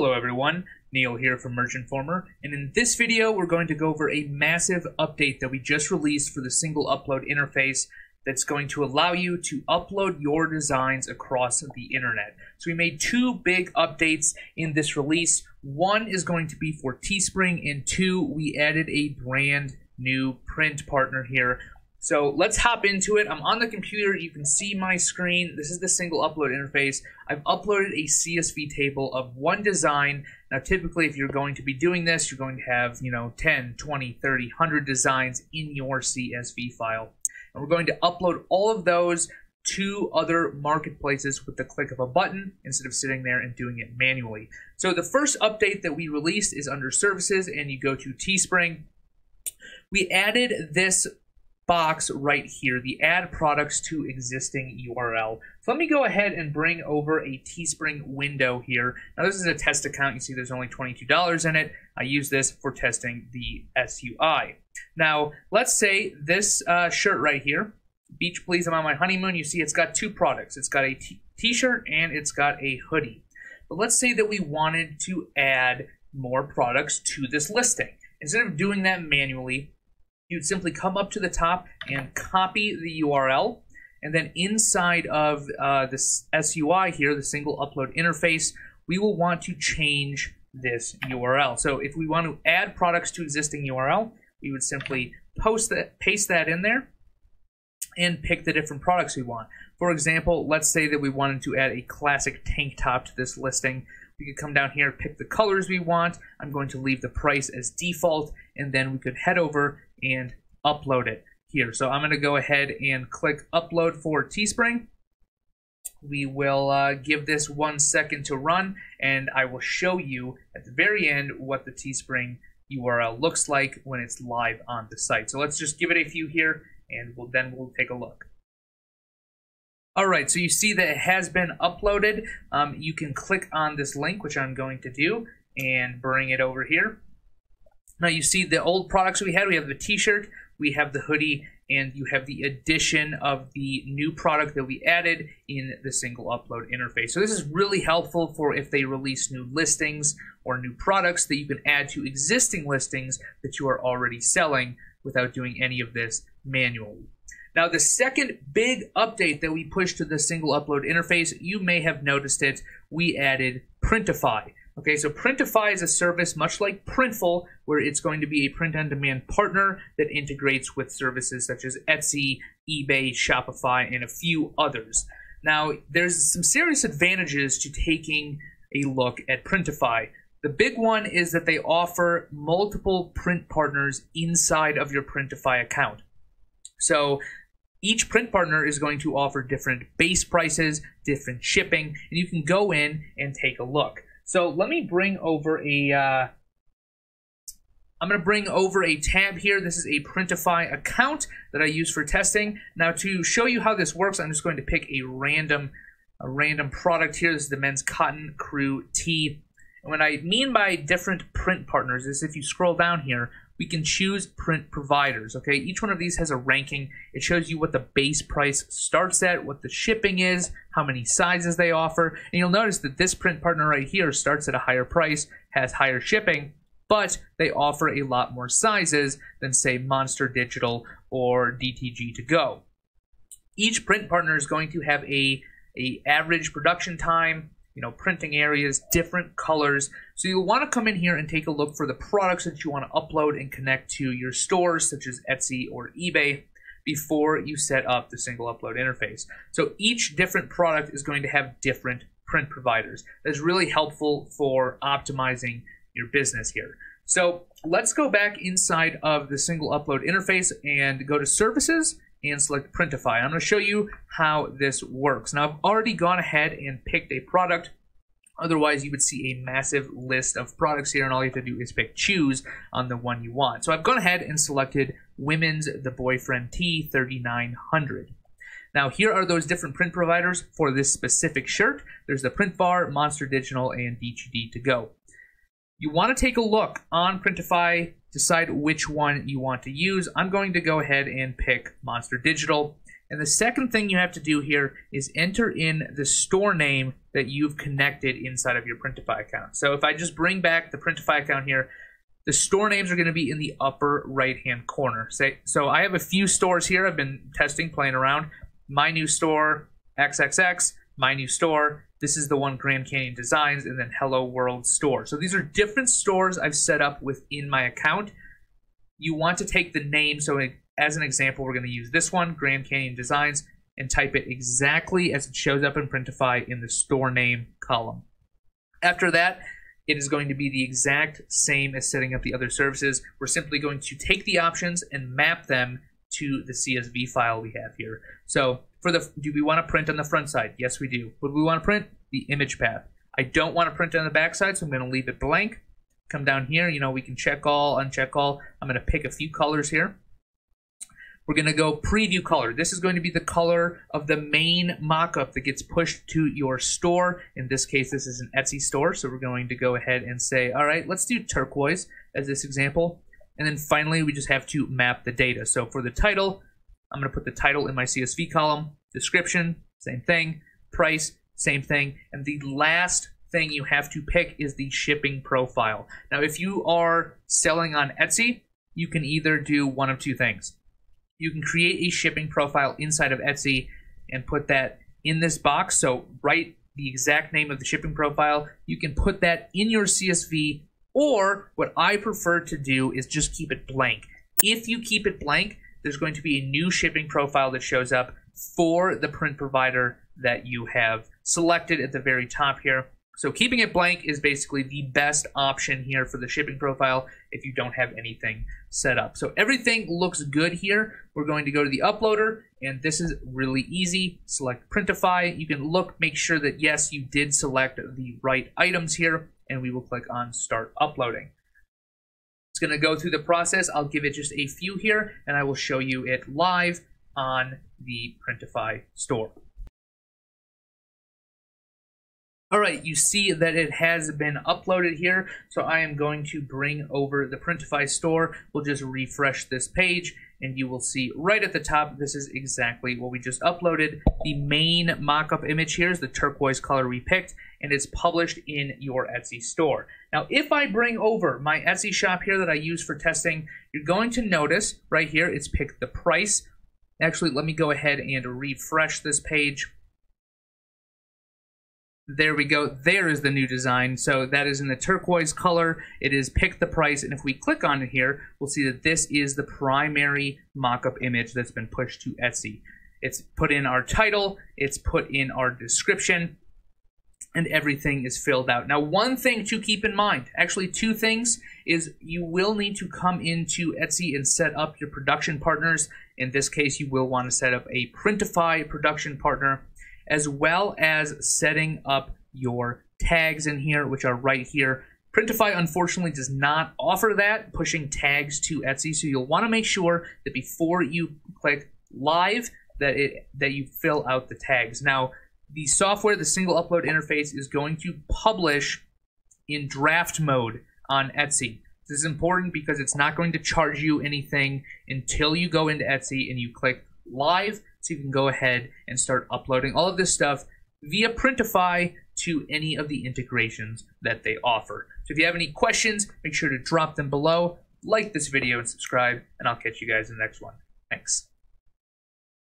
Hello everyone, Neil here from Merch Informer, and in this video we're going to go over a massive update that we just released for the single upload interface that's going to allow you to upload your designs across the internet. So we made two big updates in this release. One is going to be for Teespring, and two, we added a brand new print partner here so let's hop into it. I'm on the computer. You can see my screen. This is the single upload interface. I've uploaded a CSV table of one design. Now, typically, if you're going to be doing this, you're going to have, you know, 10, 20, 30, 100 designs in your CSV file. And we're going to upload all of those to other marketplaces with the click of a button instead of sitting there and doing it manually. So the first update that we released is under services and you go to Teespring. We added this box right here, the add products to existing URL. So let me go ahead and bring over a Teespring window here. Now this is a test account. You see there's only $22 in it. I use this for testing the SUI. Now let's say this uh, shirt right here, Beach Please, I'm on my honeymoon. You see it's got two products. It's got a t-shirt and it's got a hoodie. But let's say that we wanted to add more products to this listing. Instead of doing that manually, you'd simply come up to the top and copy the URL. And then inside of uh, this SUI here, the single upload interface, we will want to change this URL. So if we want to add products to existing URL, we would simply post that, paste that in there and pick the different products we want. For example, let's say that we wanted to add a classic tank top to this listing. We could come down here, pick the colors we want. I'm going to leave the price as default, and then we could head over and upload it here. So I'm going to go ahead and click upload for Teespring. We will uh, give this one second to run, and I will show you at the very end what the Teespring URL looks like when it's live on the site. So let's just give it a few here, and we'll, then we'll take a look. All right, so you see that it has been uploaded. Um, you can click on this link, which I'm going to do, and bring it over here. Now you see the old products we had. We have the t-shirt, we have the hoodie, and you have the addition of the new product that we added in the single upload interface. So this is really helpful for if they release new listings or new products that you can add to existing listings that you are already selling without doing any of this manually. Now, the second big update that we pushed to the single upload interface, you may have noticed it, we added Printify. Okay, so Printify is a service much like Printful, where it's going to be a print-on-demand partner that integrates with services such as Etsy, eBay, Shopify, and a few others. Now, there's some serious advantages to taking a look at Printify. The big one is that they offer multiple print partners inside of your Printify account. So each print partner is going to offer different base prices, different shipping, and you can go in and take a look. So let me bring over a. Uh, I'm going to bring over a tab here. This is a Printify account that I use for testing. Now to show you how this works, I'm just going to pick a random, a random product here. This is the men's cotton crew tee. And what I mean by different print partners is if you scroll down here, we can choose print providers. Okay, each one of these has a ranking. It shows you what the base price starts at, what the shipping is, how many sizes they offer, and you'll notice that this print partner right here starts at a higher price, has higher shipping, but they offer a lot more sizes than say Monster Digital or DTG to go. Each print partner is going to have a, a average production time, you know, printing areas, different colors. So you'll want to come in here and take a look for the products that you want to upload and connect to your stores, such as Etsy or eBay, before you set up the single upload interface. So each different product is going to have different print providers. That's really helpful for optimizing your business here. So let's go back inside of the single upload interface and go to services and select Printify. I'm going to show you how this works. Now, I've already gone ahead and picked a product. Otherwise, you would see a massive list of products here, and all you have to do is pick choose on the one you want. So I've gone ahead and selected Women's The Boyfriend T 3900. Now, here are those different print providers for this specific shirt. There's the Print Bar, Monster Digital, and DTG to go. You want to take a look on Printify decide which one you want to use. I'm going to go ahead and pick Monster Digital. And the second thing you have to do here is enter in the store name that you've connected inside of your Printify account. So if I just bring back the Printify account here, the store names are going to be in the upper right hand corner. So I have a few stores here I've been testing, playing around. My new store, XXX, my new store. This is the one Grand Canyon Designs, and then Hello World Store. So these are different stores I've set up within my account. You want to take the name. So as an example, we're going to use this one, Grand Canyon Designs, and type it exactly as it shows up in Printify in the store name column. After that, it is going to be the exact same as setting up the other services. We're simply going to take the options and map them to the CSV file we have here. So for the, do we want to print on the front side? Yes, we do. What do we want to print? The image path. I don't want to print on the back side, so I'm going to leave it blank. Come down here, you know, we can check all, uncheck all. I'm going to pick a few colors here. We're going to go preview color. This is going to be the color of the main mockup that gets pushed to your store. In this case, this is an Etsy store, so we're going to go ahead and say, all right, let's do turquoise as this example. And then finally, we just have to map the data. So for the title, I'm going to put the title in my CSV column, description, same thing, price, same thing, and the last thing you have to pick is the shipping profile. Now, if you are selling on Etsy, you can either do one of two things you can create a shipping profile inside of Etsy and put that in this box. So write the exact name of the shipping profile. You can put that in your CSV, or what I prefer to do is just keep it blank. If you keep it blank, there's going to be a new shipping profile that shows up for the print provider that you have selected at the very top here. So keeping it blank is basically the best option here for the shipping profile if you don't have anything set up. So everything looks good here. We're going to go to the uploader and this is really easy. Select Printify. You can look, make sure that yes, you did select the right items here and we will click on start uploading. Going to go through the process. I'll give it just a few here and I will show you it live on the Printify store. All right, you see that it has been uploaded here, so I am going to bring over the Printify store. We'll just refresh this page, and you will see right at the top, this is exactly what we just uploaded. The main mockup image here is the turquoise color we picked, and it's published in your Etsy store. Now, if I bring over my Etsy shop here that I use for testing, you're going to notice right here, it's picked the price. Actually, let me go ahead and refresh this page there we go. There is the new design. So that is in the turquoise color. It is pick the price. And if we click on it here, we'll see that this is the primary mockup image that's been pushed to Etsy. It's put in our title. It's put in our description. And everything is filled out. Now, one thing to keep in mind, actually two things, is you will need to come into Etsy and set up your production partners. In this case, you will want to set up a Printify production partner as well as setting up your tags in here, which are right here. Printify unfortunately does not offer that, pushing tags to Etsy, so you'll want to make sure that before you click live that it that you fill out the tags. Now, the software, the single upload interface is going to publish in draft mode on Etsy. This is important because it's not going to charge you anything until you go into Etsy and you click live so you can go ahead and start uploading all of this stuff via Printify to any of the integrations that they offer. So if you have any questions, make sure to drop them below, like this video and subscribe, and I'll catch you guys in the next one. Thanks.